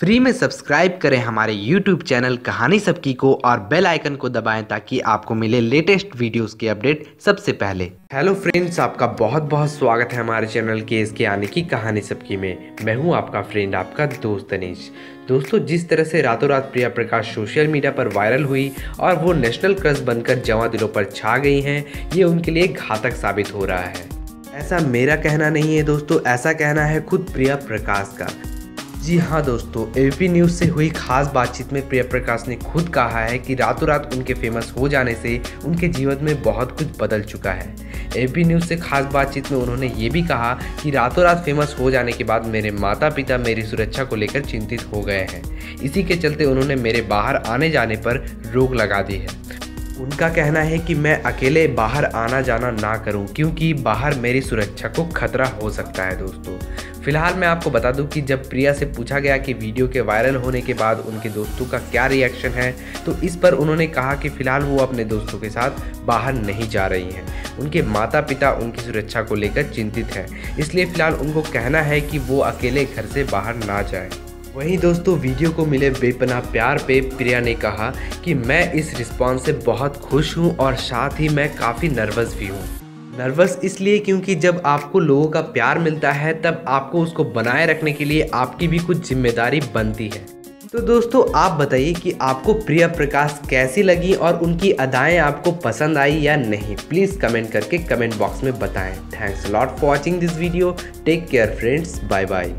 Free में subscribe करें हमारे यूट्यूब चैनल कहानी सबकी को और बेल आइकन को दबाएँ ताकि आपको मिले लेटेस्ट वीडियोस के अपडेट सबसे पहले। हेलो फ्रेंड्स आपका बहुत बहुत स्वागत है हमारे चैनल के इसके आने की कहानी सबकी में। मैं हूँ आपका फ्रेंड आपका दोस्त तनीश दोस्तों, जिस तरह से रातों रात प्रिया प्रकाश सोशल मीडिया पर वायरल हुई और वो नेशनल क्रश बनकर जवा दिलों पर छा गई हैं, ये उनके लिए घातक साबित हो रहा है। ऐसा मेरा कहना नहीं है दोस्तों, ऐसा कहना है खुद प्रिया प्रकाश का। जी हाँ दोस्तों एबीपी न्यूज़ से हुई खास बातचीत में प्रिया प्रकाश ने खुद कहा है कि रातों रात उनके फ़ेमस हो जाने से उनके जीवन में बहुत कुछ बदल चुका है। एबीपी न्यूज़ से खास बातचीत में उन्होंने ये भी कहा कि रातों रात फ़ेमस हो जाने के बाद मेरे माता पिता मेरी सुरक्षा को लेकर चिंतित हो गए हैं। इसी के चलते उन्होंने मेरे बाहर आने जाने पर रोक लगा दी है। उनका कहना है कि मैं अकेले बाहर आना जाना ना करूँ, क्योंकि बाहर मेरी सुरक्षा को खतरा हो सकता है दोस्तों। फ़िलहाल मैं आपको बता दूँ कि जब प्रिया से पूछा गया कि वीडियो के वायरल होने के बाद उनके दोस्तों का क्या रिएक्शन है तो इस पर उन्होंने कहा कि फ़िलहाल वो अपने दोस्तों के साथ बाहर नहीं जा रही हैं। उनके माता पिता उनकी सुरक्षा को लेकर चिंतित हैं। इसलिए फ़िलहाल उनको कहना है कि वो अकेले घर से बाहर ना जाए। वहीं दोस्तों, वीडियो को मिले बेपना प्यार पे प्रिया ने कहा कि मैं इस रिस्पॉन्स से बहुत खुश हूँ और साथ ही मैं काफ़ी नर्वस भी हूँ। नर्वस इसलिए क्योंकि जब आपको लोगों का प्यार मिलता है, तब आपको उसको बनाए रखने के लिए आपकी भी कुछ ज़िम्मेदारी बनती है। तो दोस्तों, आप बताइए कि आपको प्रिया प्रकाश कैसी लगी और उनकी अदाएँ आपको पसंद आई या नहीं? प्लीज़ कमेंट करके कमेंट बॉक्स में बताएँ। Thanks lot for watching this video take care friends bye bye